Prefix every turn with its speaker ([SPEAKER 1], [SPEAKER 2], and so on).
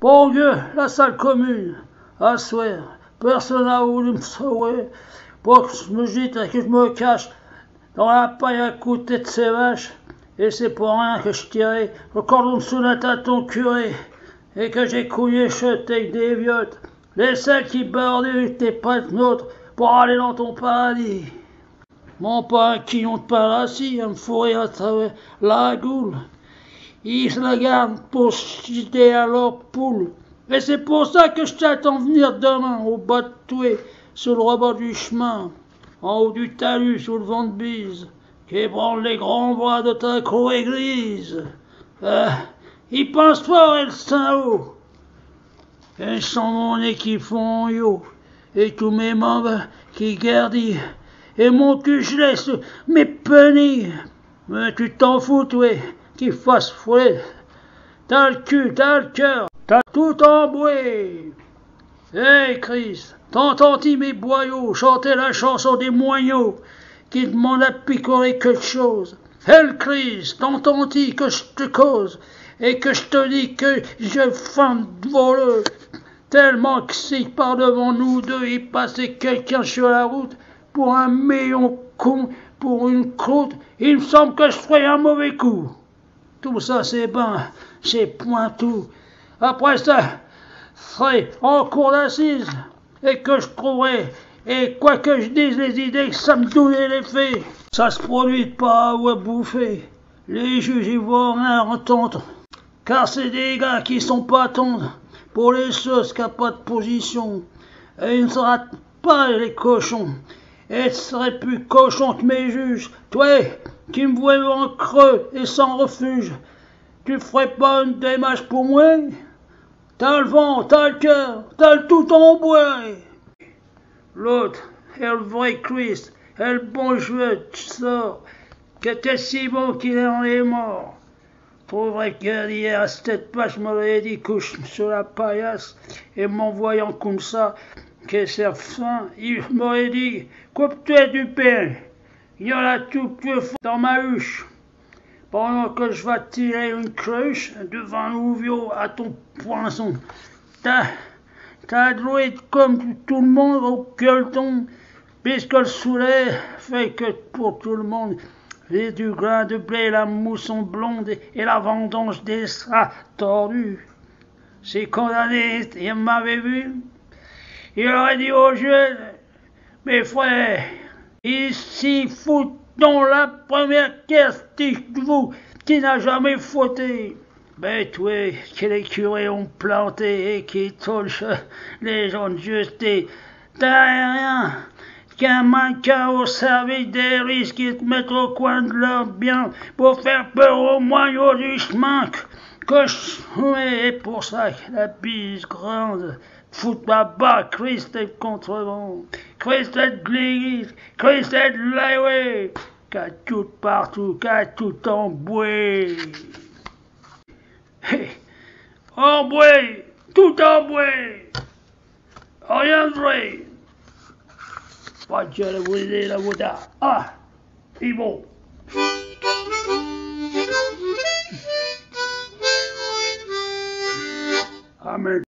[SPEAKER 1] Bon Dieu, la salle commune, à soir, personne n'a voulu me sauver pour que je me gîte et que je me cache dans la paille à côté de ces vaches? Et c'est pour rien que je tirais le cordon sous la tête à ton curé et que j'ai couillé avec des viottes, les celles qui bordaient tes prêtres nôtres pour aller dans ton paradis. Mon pas un quillon de paracis à me fourrer à travers la goule. Ils se la gardent pour jeter à leur poule. Et c'est pour ça que je t'attends venir demain au bas de Toué, sur le rebord du chemin, en haut du talus, sous le vent de bise, qui ébranle les grands bras de ta cour église. Ah, ils pensent fort, et le Saint-Haut. Et sans mon équipe font yo, et tous mes membres qui gardent, et mon cul je laisse mes pennies. Mais tu t'en fous, toi, qui fasse fouet. T'as le cul, t'as le cœur, t'as tout emboué. Hé, hey, Chris, t'entends-tu mes boyaux chanter la chanson des moignons qui demandent à picorer quelque chose? Hé, hey, Chris, t'entends-tu que je te cause et que je te dis que je femme de voleux? Tellement que si par devant nous deux il passait quelqu'un sur la route pour un million con, pour une croûte, il me semble que je ferais un mauvais coup. Tout ça, c'est ben, c'est point tout. Après ça, serait en cour d'assises, et que je trouverai, et quoi que je dise les idées, ça me douille les faits. Ça se produit pas à bouffer. Les juges y vont rien entendre. Car c'est des gars qui sont pas tendres pour les choses qui n'ont pas de position. Et ils ne sera pas les cochons. Et ce serait plus cochon que mes juges. Toi, qui me vois en creux et sans refuge, tu ferais pas une démarche pour moi T'as le vent, t'as le cœur, t'as tout en bois. L'autre est le vrai Christ, est le bon joueur, tu sors, que t'es si bon qu'il en est mort. Pauvre guerrier, à cette page, je m'aurais dit couche sur la paillasse, et m'en voyant comme ça, que c'est fin, il m'aurait dit, coupe-toi du pain, il y en a tout que dans ma huche pendant que je vais tirer une cruche devant l'ouvio à ton poinçon. T'as, t'as comme tout le monde au gueuleton, puisque le soleil fait que pour tout le monde, j'ai du grain de blé, la mousson blonde et la vendange des rats tordus. C'est condamné, il m'avait vu. Il aurait dit aux jeunes, mes frères, ici foutent dans la première caisse de vous qui n'a jamais fauté. Ben toi, que les curés ont planté et qui touchent les gens de justice, t'as rien qu'un mannequin au service des risques qui te mettent au coin de leur bien pour faire peur aux moyens du chemin que je et pour ça la bise grande fout bas Christ est contrevent, Christ est l'église, Christ est l'highway, qu'à tout partout, qu'à tout emboué. Emboué, tout emboué, rien de vrai. Pas de la vous la voda. Ah, et bon. Amen.